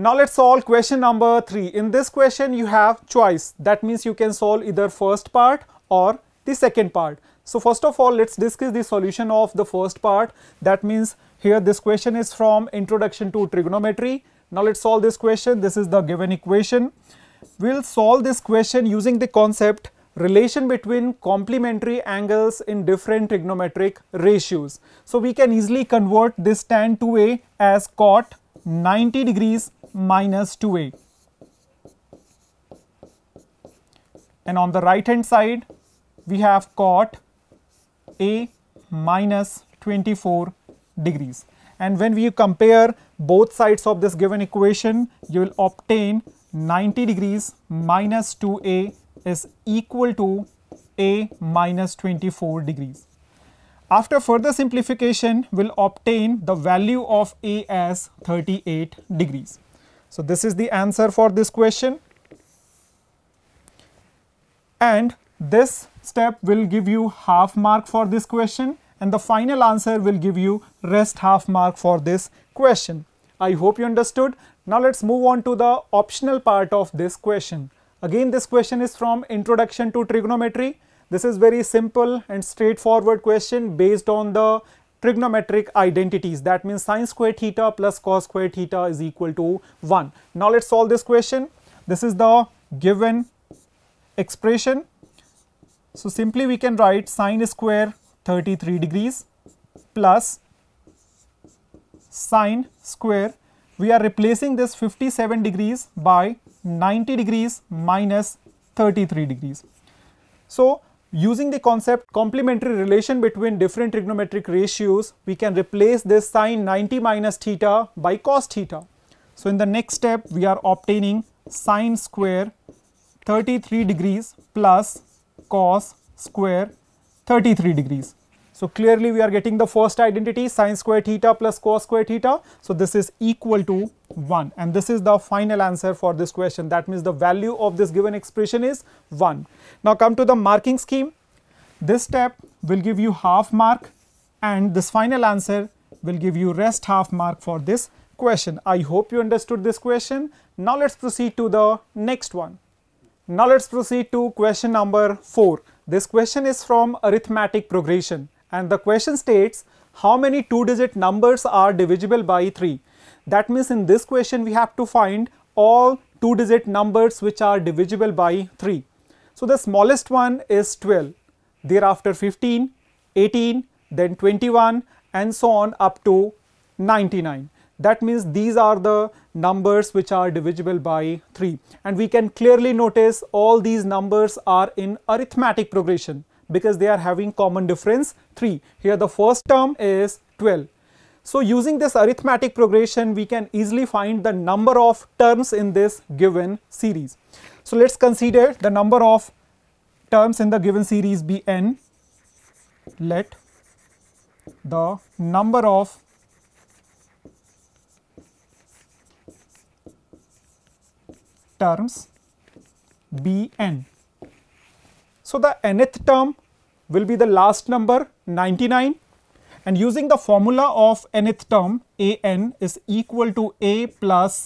Now let's solve question number 3. In this question you have choice. That means you can solve either first part or the second part. So first of all let's discuss the solution of the first part. That means here this question is from introduction to trigonometry. Now let's solve this question. This is the given equation. We'll solve this question using the concept relation between complementary angles in different trigonometric ratios. So we can easily convert this tan 2a as cot 90 degrees minus 2a. And on the right hand side, we have cot a minus 24 degrees. And when we compare both sides of this given equation, you will obtain 90 degrees minus 2a is equal to a minus 24 degrees. After further simplification, we'll obtain the value of a as 38 degrees. So this is the answer for this question. And this step will give you half mark for this question and the final answer will give you rest half mark for this question. I hope you understood. Now let's move on to the optional part of this question. Again this question is from introduction to trigonometry. This is very simple and straightforward question based on the trigonometric identities that means sine square theta plus cos square theta is equal to 1. Now let's solve this question. This is the given expression. So simply we can write sine square 33 degrees plus sine square. We are replacing this 57 degrees by 90 degrees minus 33 degrees. So Using the concept complementary relation between different trigonometric ratios, we can replace this sine 90 minus theta by cos theta. So in the next step, we are obtaining sine square 33 degrees plus cos square 33 degrees. So clearly we are getting the first identity sine square theta plus cos square theta. So this is equal to 1 and this is the final answer for this question. That means the value of this given expression is 1. Now come to the marking scheme. This step will give you half mark and this final answer will give you rest half mark for this question. I hope you understood this question. Now let's proceed to the next one. Now let's proceed to question number 4. This question is from arithmetic progression and the question states how many two digit numbers are divisible by 3. That means in this question we have to find all two digit numbers which are divisible by 3. So the smallest one is 12, thereafter 15, 18, then 21 and so on up to 99. That means these are the numbers which are divisible by 3 and we can clearly notice all these numbers are in arithmetic progression because they are having common difference 3. Here the first term is 12. So using this arithmetic progression we can easily find the number of terms in this given series. So let's consider the number of terms in the given series be n. Let the number of terms be n. So the nth term will be the last number 99 and using the formula of nth term a n is equal to a plus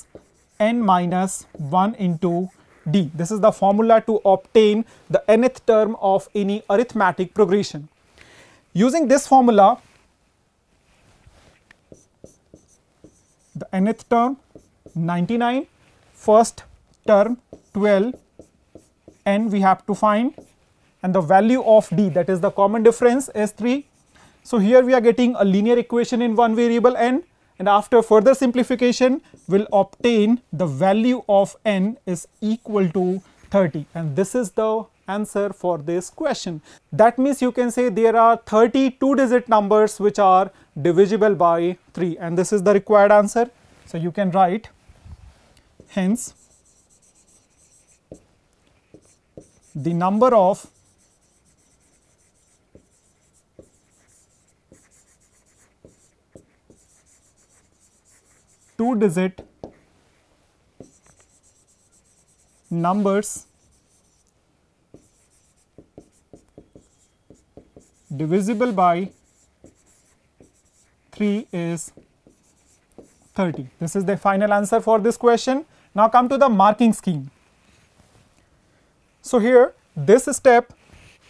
n minus 1 into d. This is the formula to obtain the nth term of any arithmetic progression. Using this formula, the nth term 99, first term 12, n we have to find and the value of d that is the common difference is 3. So here we are getting a linear equation in one variable n and after further simplification will obtain the value of n is equal to 30 and this is the answer for this question. That means you can say there are 32 digit numbers which are divisible by 3 and this is the required answer. So you can write hence the number of two digit numbers divisible by 3 is 30. This is the final answer for this question. Now come to the marking scheme. So here this step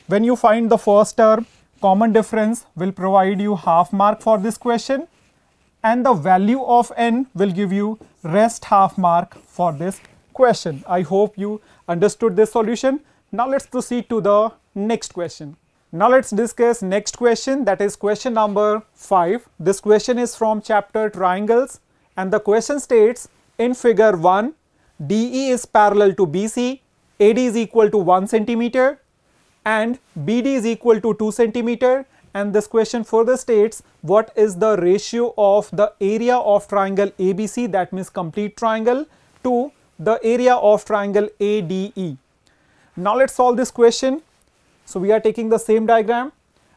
when you find the first term common difference will provide you half mark for this question and the value of n will give you rest half mark for this question. I hope you understood this solution. Now let's proceed to the next question. Now let's discuss next question that is question number 5. This question is from chapter triangles and the question states in figure 1 DE is parallel to BC, AD is equal to 1 centimeter and BD is equal to 2 centimeter and this question further states what is the ratio of the area of triangle ABC that means complete triangle to the area of triangle ADE. Now let's solve this question. So we are taking the same diagram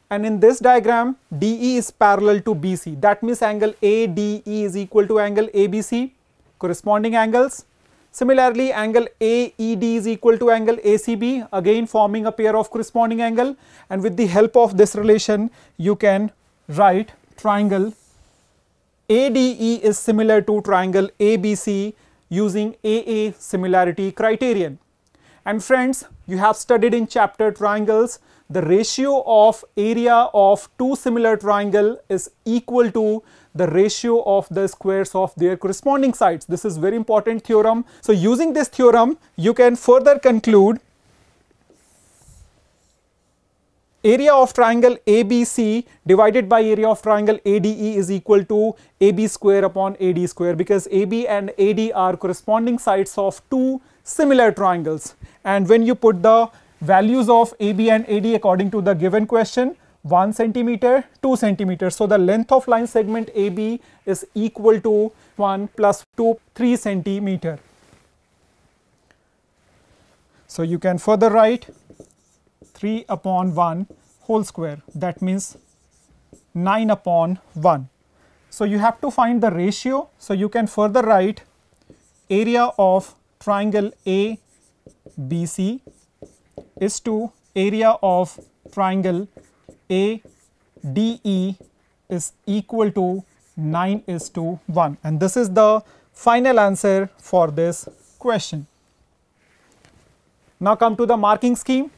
and in this diagram DE is parallel to BC that means angle ADE is equal to angle ABC corresponding angles. Similarly angle AED is equal to angle ACB again forming a pair of corresponding angle and with the help of this relation you can write triangle ADE is similar to triangle ABC using AA similarity criterion. And friends, you have studied in chapter triangles, the ratio of area of two similar triangle is equal to the ratio of the squares of their corresponding sides. This is very important theorem. So using this theorem, you can further conclude area of triangle ABC divided by area of triangle ADE is equal to AB square upon AD square because AB and AD are corresponding sides of two similar triangles and when you put the values of AB and AD according to the given question 1 centimeter 2 centimeters so the length of line segment AB is equal to 1 plus 2 3 centimeter so you can further write 3 upon 1 whole square that means 9 upon 1. So you have to find the ratio. So you can further write area of triangle ABC is to area of triangle ADE is equal to 9 is to 1 and this is the final answer for this question. Now come to the marking scheme.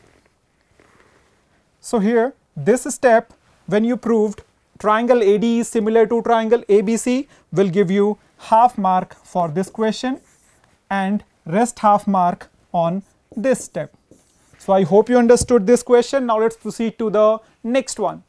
So here this step when you proved triangle AD is similar to triangle ABC will give you half mark for this question and rest half mark on this step. So I hope you understood this question. Now let's proceed to the next one.